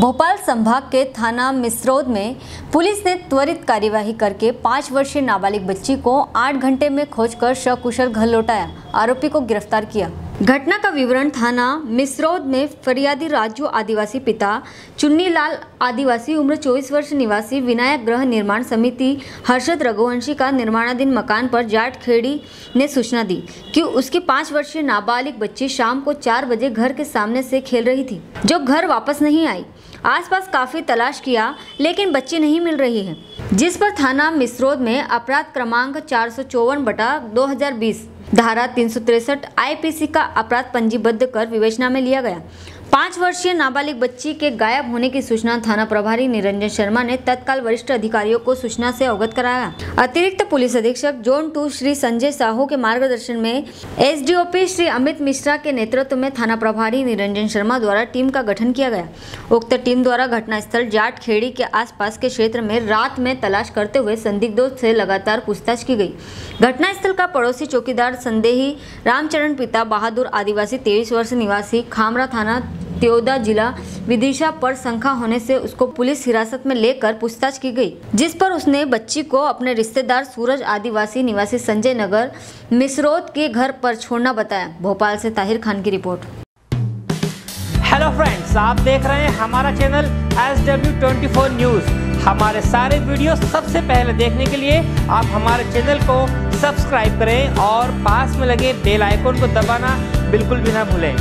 भोपाल संभाग के थाना मिसरोद में पुलिस ने त्वरित कार्यवाही करके पाँच वर्षीय नाबालिग बच्ची को आठ घंटे में खोजकर सकुशल घर लौटाया। आरोपी को गिरफ़्तार किया। घटना का विवरण थाना मिसरौद में फरियादी राजू आदिवासी पिता, चुन्नीलाल आदिवासी, उम्र 24 वर्ष, निवासी विनायक ग्रह निर्माण समिति, हर्षद रघुवंशी का निर्माणाधीन मकान पर जाट खेड़ी ने सूचना दी कि उसकी पाँच वर्षीय नाबालिग बच्ची शाम को चार बजे घर के सामने से खेल रही थी। जो घर वापस नहीं आई, आसपास काफ़ी तलाश किया, लेकिन बच्ची नहीं मिल रही है। जिस पर थाना मिसरोद में अपराध क्रमांक चार सौ चौवन बटा 2020 धारा तीन आईपीसी का अपराध पंजीबद्ध कर विवेचना में लिया गया। पाँच वर्षीय नाबालिग बच्ची के गायब होने की सूचना थाना प्रभारी निरंजन शर्मा ने तत्काल वरिष्ठ अधिकारियों को सूचना से अवगत कराया। अतिरिक्त पुलिस अधीक्षक जोन टू श्री संजय साहू के मार्गदर्शन में एसडीओपी श्री अमित मिश्रा के नेतृत्व में थाना प्रभारी निरंजन शर्मा द्वारा टीम का गठन किया गया। उक्त टीम द्वारा घटनास्थल जाट खेड़ी के आसपास के क्षेत्र में रात में तलाश करते हुए संदिग्धों से लगातार पूछताछ की गई। घटनास्थल का पड़ोसी चौकीदार संदेही रामचरण पिता, बहादुर आदिवासी, तेईस वर्ष निवासी, खामरा थाना त्योदा जिला विदिशा पर शंका होने से उसको पुलिस हिरासत में लेकर पूछताछ की गई, जिस पर उसने बच्ची को अपने रिश्तेदार सूरज आदिवासी निवासी संजय नगर, मिसरोद के घर पर छोड़ना बताया। भोपाल से ताहिर खान की रिपोर्ट। हेलो फ्रेंड्स आप देख रहे हैं हमारा channel S W twenty four news हमारे सारे वीडियो सबसे पहले देखने के लिए आप हमारे चैनल को सब्सक्राइब करें और पास में लगे बेल आइकन को दबाना बिल्कुल भी ना भूलें।